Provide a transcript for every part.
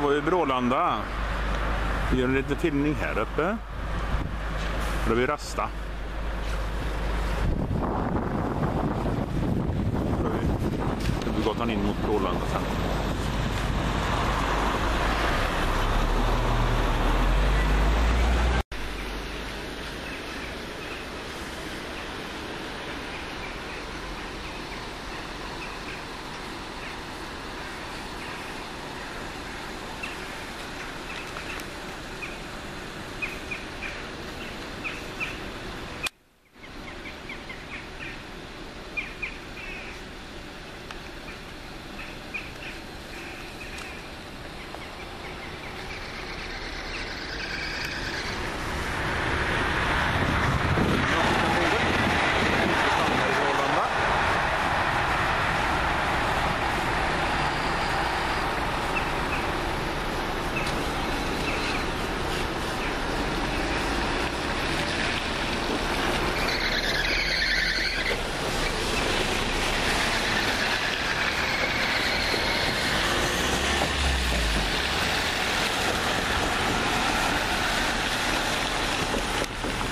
Då var vi i Brålanda. Vi gör en liten filmning här uppe. Då vi Rasta. Då har vi gått in mot Brålanda sen.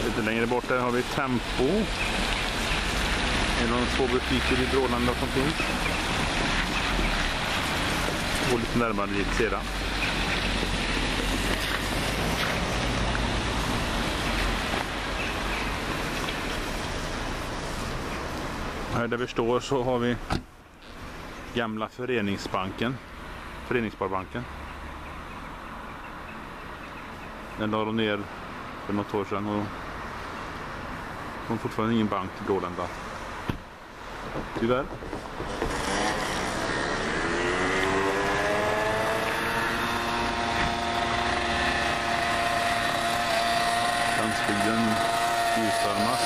Lite här har vi Tempo. En av de två butiker i Brålanda som finns. Går lite närmare dit sedan. Här där vi står så har vi gamla Föreningsbanken. Föreningssparbanken. Den la de ner för något år sedan Kom de har fortfarande ingen bank i Brålända. Tyvärr. Landsbygden utarmas.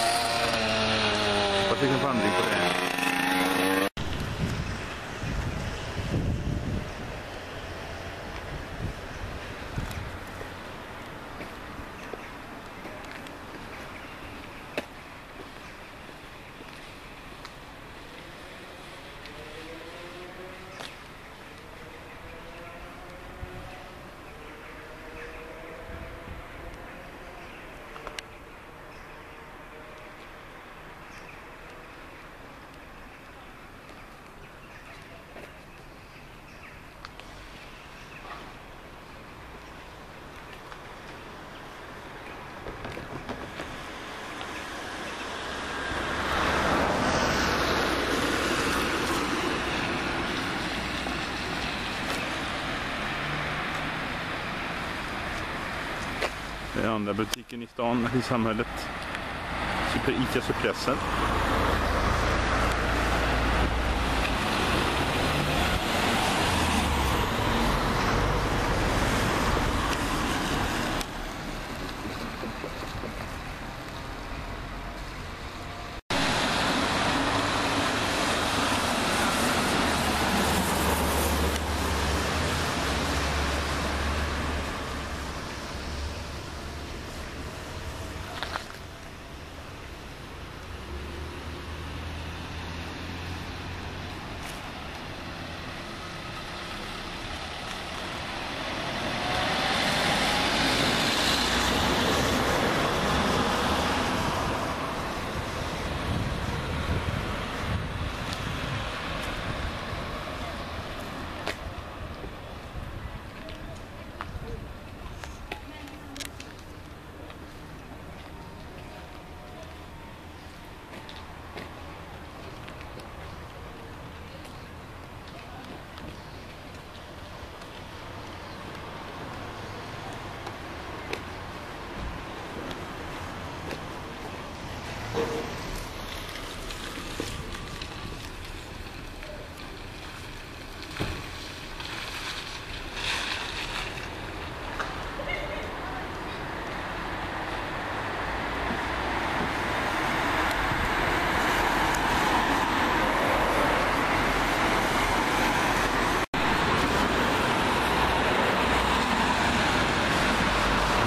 Vad fick en vandring på det? Andra butiken i stan, i samhället. Super Ica Suppressen.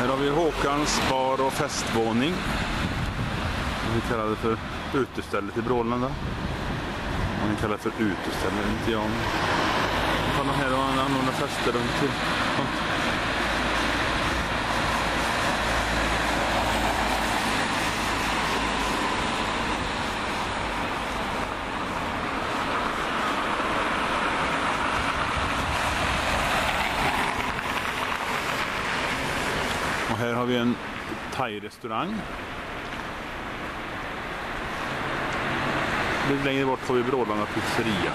Här har Håkans bar och festvåning. Vi kallar det för utestället i Brålanda. Om ni kallar det för uteställe, inte jag. Kolla här och han anordnar fester runt här har vi en thai-restaurang. Lite längre bort får vi Brålanda pizzeria.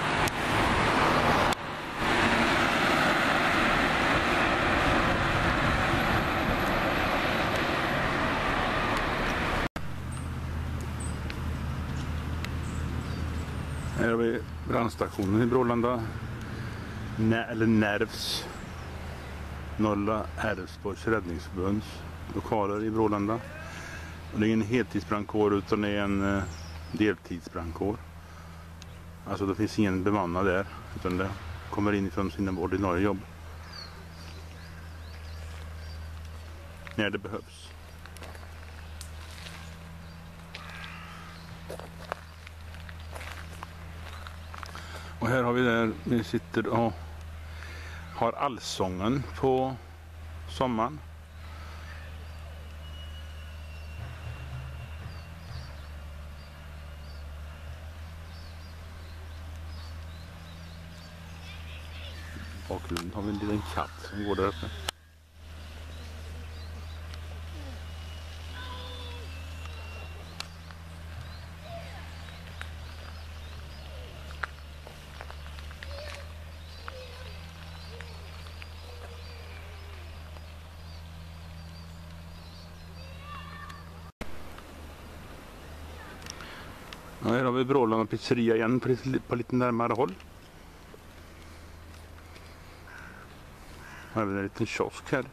Här har vi brandstationen i Brålanda. Nä, eller Nervs. Norra Älvsborgs räddningsförbunds lokaler i Brålanda. Och det är ingen heltidsbrandkår utan det är en eh, deltidsbrandkår. Alltså det finns ingen bemannad där utan det kommer in från sina ordinarie jobb. När det behövs. Och här har vi där vi sitter och har allsången på sommaren. bakgrunden har vi en liten katt som går där uppe. Ja, här har vi Brålanda pizzeria igen på lite, på lite närmare håll. Och även en liten kiosk här.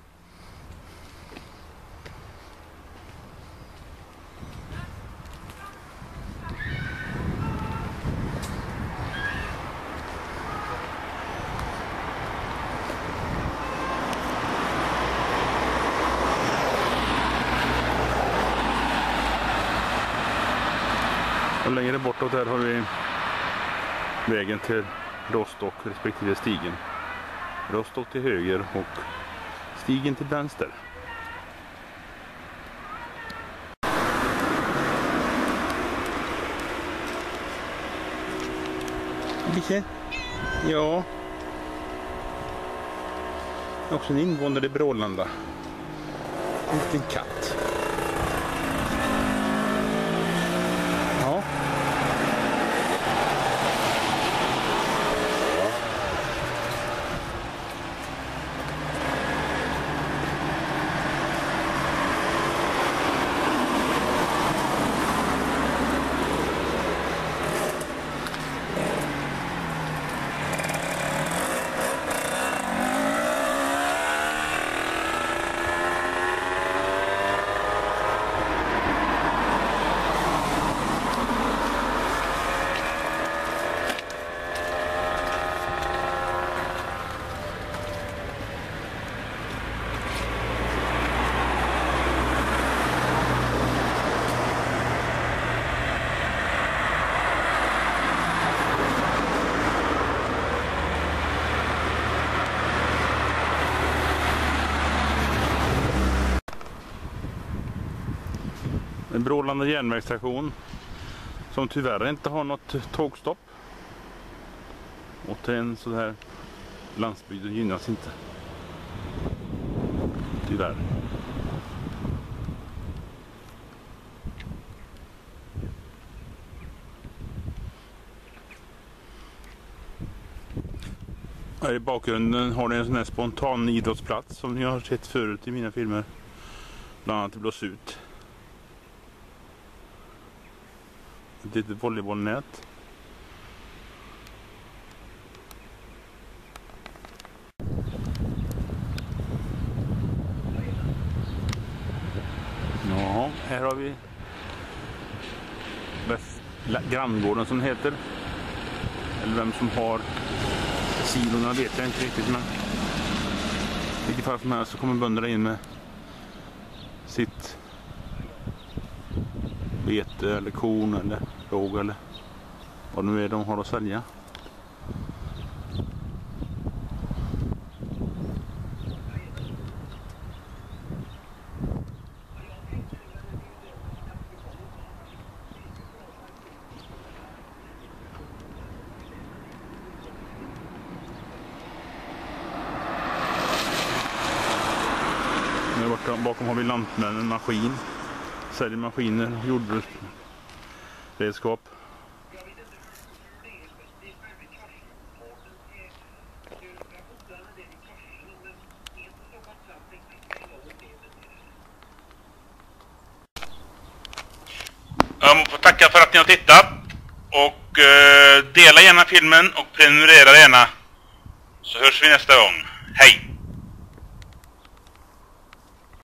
Och längre bortåt här har vi vägen till Rostock respektive Stigen. Rostock till höger och Stigen till vänster. Vilket? Ja. Också en invånare i Brålanda. En liten katt. Ja. En Brålanda järnvägsstation som tyvärr inte har något tågstopp. Återigen så här landsbygden gynnas inte. Tyvärr. Här i bakgrunden har ni en sån här spontan idrottsplats som ni har sett förut i mina filmer. Bland annat i Blås ut. Ett litet volleybollnät. Ja, här har vi väst, granngården som heter. Eller vem som har silorna vet jag inte riktigt men i vilket fall som helst så kommer bönderna in med sitt vete eller korn eller såg eller vad nu är de har att sälja. Bakom har vi lantmännen maskin. Säljer maskiner, jordbruk, Redskap. Jag får tacka för att ni har tittat. Och eh, dela gärna filmen och prenumerera gärna. Så hörs vi nästa gång.